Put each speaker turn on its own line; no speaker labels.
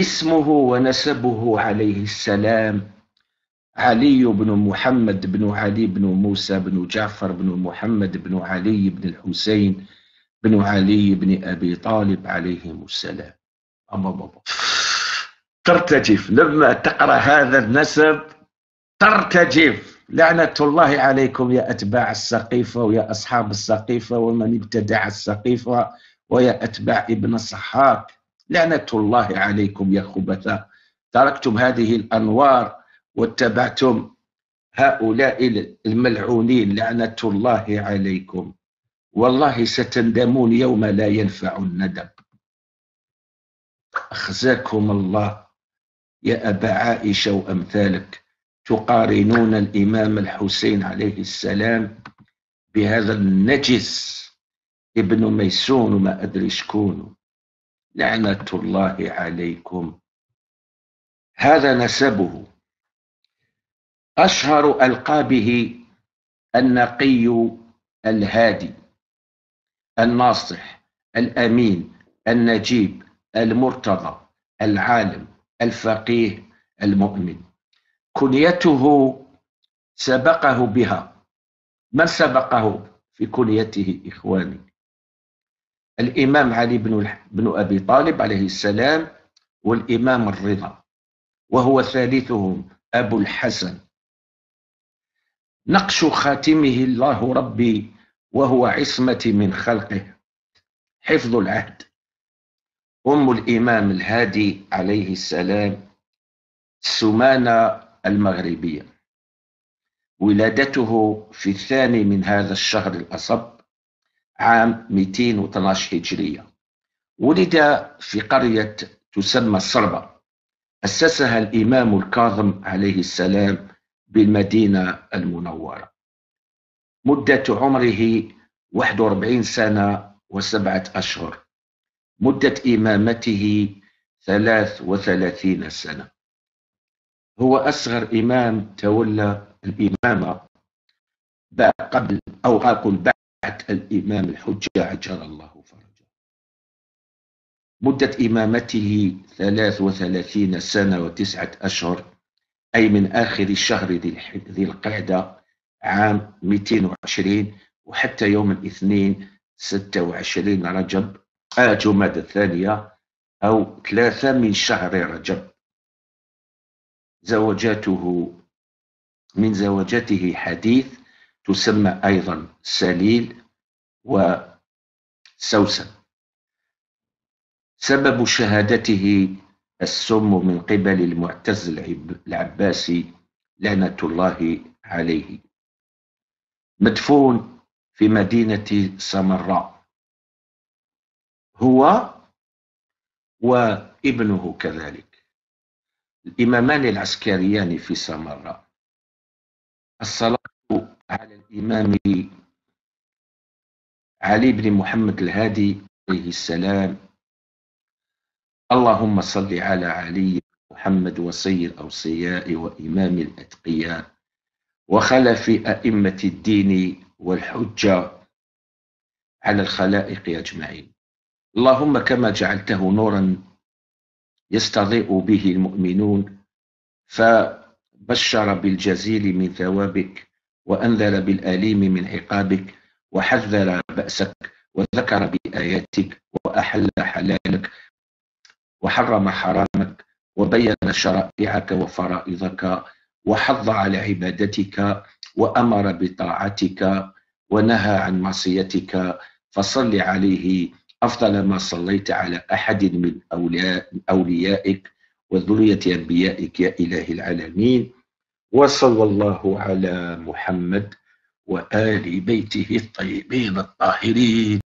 اسمه ونسبه عليه السلام. علي بن محمد بن علي بن موسى بن جعفر بن محمد بن علي بن الحسين بن علي بن أبي طالب عليهم السلام. أما بابا. ترتجف. لما تقرأ هذا النسب ترتجف. لعنة الله عليكم يا أتباع السقيفة ويا أصحاب السقيفة ومن ابتدع السقيفة ويا أتباع ابن الصحاك لعنة الله عليكم يا خبثاء. تركتم هذه الأنوار واتبعتم هؤلاء الملعونين. لعنة الله عليكم. والله ستندمون يوم لا ينفع الندم أخزاكم الله يا أبا عائشة وأمثالك. تقارنون الإمام الحسين عليه السلام بهذا النجس. ابن ميسون وما أدري شكون لعنة الله عليكم. هذا نسبه. أشهر ألقابه النقي الهادي الناصح الأمين النجيب المرتضى العالم الفقيه المؤمن. كنيته سبقه بها. من سبقه في كنيته إخواني؟ الإمام علي بن, بن أبي طالب عليه السلام والإمام الرضا وهو ثالثهم أبو الحسن. نقش خاتمه الله ربي وهو عصمة من خلقه. حفظ العهد. أم الإمام الهادي عليه السلام سمانة المغربية. ولادته في الثاني من هذا الشهر الأصب عام 212 هجرية. ولد في قرية تسمى الصربة أسسها الإمام الكاظم عليه السلام بالمدينة المنورة. مدة عمره 41 سنة وسبعة أشهر. مدة إمامته 33 سنة. هو أصغر إمام تولى الإمامة قبل أو أقول بعد الإمام الحجة عجل الله فرجه. مدة إمامته 33 سنة وتسعة أشهر أي من آخر الشهر ذي القعدة عام 220 وحتى يوم الاثنين 26 رجب آه جماد الثانية أو ثلاثة من شهر رجب. زوجاته من زوجاته حديث تسمى أيضا سليل وسوسن سبب شهادته السم من قبل المعتز العباسي لعنة الله عليه. مدفون في مدينة سمراء. هو وابنه كذلك. الإمامان العسكريان في سمراء. الصلاة على الإمام علي بن محمد الهادي عليه السلام. اللهم صل على علي محمد وصي الأوصياء وإمام الأتقياء وخلف أئمة الدين والحجة على الخلائق أجمعين. اللهم كما جعلته نورا يستضيء به المؤمنون فبشر بالجزيل من ثوابك وأنذر بالآليم من عقابك وحذر بأسك وذكر بآياتك وأحل حلالك وحرم حرامك وبين شرائعك وفرائضك وحض على عبادتك وأمر بطاعتك ونهى عن معصيتك فصل عليه أفضل ما صليت على أحد من أوليائك وذرية أنبيائك يا إله العالمين وصلى الله على محمد وآل بيته الطيبين الطاهرين.